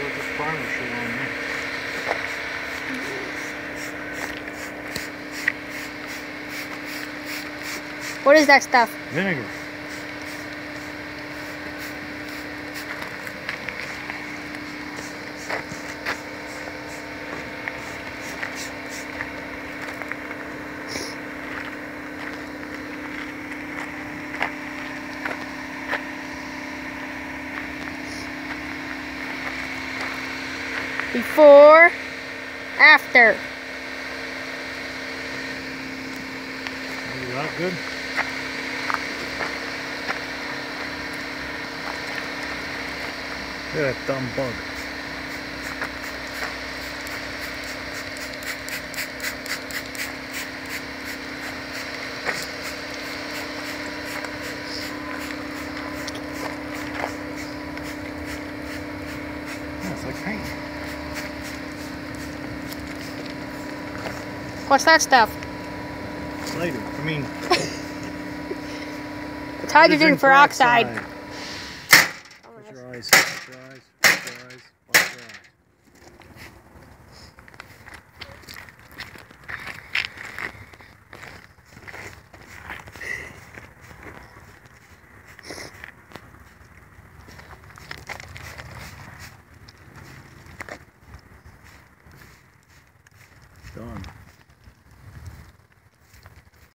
to let this primer shit on. What is that stuff? Vinegar. Before, after. That good? Look at that dumb bug. It's like paint. What's that stuff? Later. I mean, It's hydrogen peroxide. Watch oh, your eyes. Watch your eyes. Watch your eyes. Watch your eyes. Done.